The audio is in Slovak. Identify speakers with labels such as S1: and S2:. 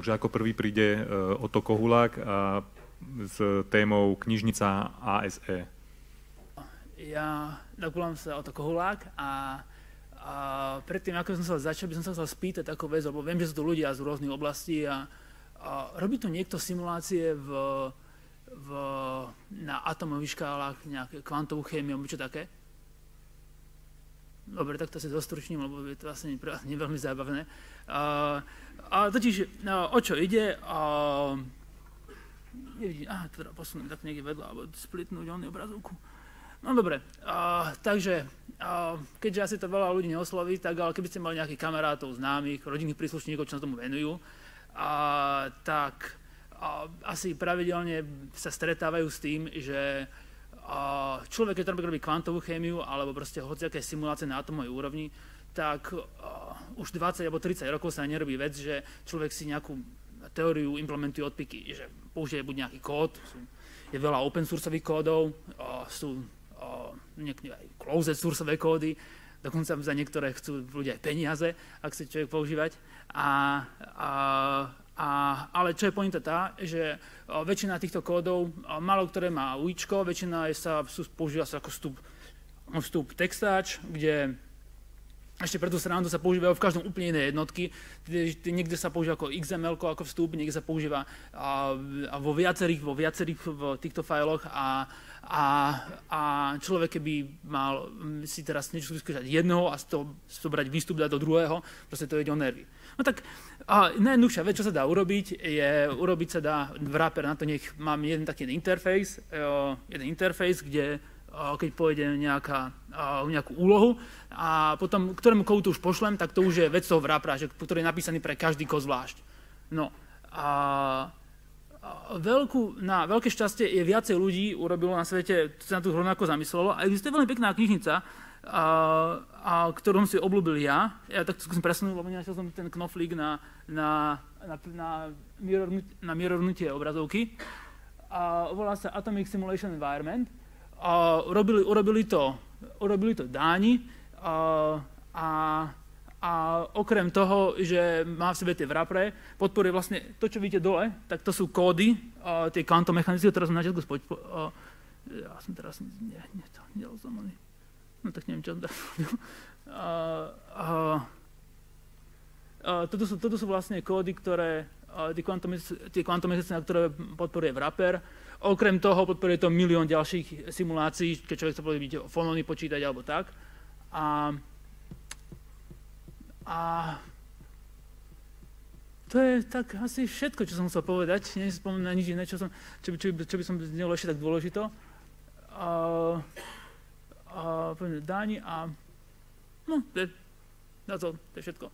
S1: Takže ako prvý príde Oto Kohulák a s témou knižnica ASE.
S2: Ja volám sa Oto Kohulák a, a predtým, ako som sa začal, by som sa chcel spýtať takú vec, lebo viem, že sú to ľudia z rôznych oblastí a, a robí tu niekto simulácie v, v, na atomových škálach, nejaké kvantovú chémiu, čo také? Dobre, tak to si zostručním, lebo je to vlastne nie veľmi zábavné. A, a totiž, no, o čo ide? A, nevidím, aha, teda posunúť tak niekde vedľa, alebo splitnúť oný obrazovku. No dobre, uh, takže uh, keďže asi to veľa ľudí neosloví, tak ale keby ste mali nejakých kamarátov, známych, rodinných príslušníkov, čo sa tomu venujú, uh, tak uh, asi pravidelne sa stretávajú s tým, že človek, keď robí kvantovú chémiu alebo proste hociaké simulácie na atomovej úrovni, tak uh, už 20 alebo 30 rokov sa nerobí vec, že človek si nejakú teóriu implementuje odpiky, že použije buď nejaký kód, je veľa open sourceových kódov, sú niekde aj closed sourceové kódy, dokonca za niektoré chcú ľudia aj peniaze, ak chce človek používať. A, ale čo je pointa tá, že väčšina týchto kódov, malo ktoré má ujíčko, väčšina je sa, používa sa ako vstup, vstup textáč, kde ešte pre tú srandu sa používajú v každom úplne iné jednotky. Niekde sa používa ako XML ako vstup, niekde sa používa a, a vo viacerých, vo viacerých v týchto fajloch a, a, a človek keby mal si teraz niečo vyskúšať jedného a z toho zobrať výstup dať do druhého, proste to ide o nervy. No tak a najjednoduchšia vec, čo sa dá urobiť, je urobiť sa dá v na to, nech mám jeden taký interfejs, jeden interfejs, kde keď pôjde nejaká, nejakú úlohu a potom ktorému kódu už pošlem, tak to už je vec toho vrapra, že, ktorý je napísaný pre každý kód zvlášť. No a veľkú, na veľké šťastie je viacej ľudí urobilo na svete, to sa na to rovnako zamyslelo a existuje veľmi pekná knižnica, a, a ktorú som si obľúbil ja. Ja tak skúsim presunúť, lebo nenašiel som ten knoflík na, na, na, na, na mierovnutie obrazovky. A volá sa Atomic Simulation Environment a urobili, to, urobili to Dáni a, a, a okrem toho, že má v sebe tie vrapre, podporuje vlastne to, čo vidíte dole, tak to sú kódy, a, tie kvantomechanizmy, ktoré som na začiatku spoč... A, ja som teraz... Nie, nie, to nedal som ani... No tak neviem, čo som toto, sú, toto sú vlastne kódy, ktoré tie kvantomechanizmy, ktoré podporuje wrapper. Okrem toho podporuje to milión ďalších simulácií, keď človek bude byť fonóny počítať alebo tak. A, a to je tak asi všetko, čo som chcel povedať. Nespomínam na nič iné, čo, som, čo, by, čo, by, čo by som znelo ešte tak dôležito. A, a, Dáni a no, to je, to, to je všetko.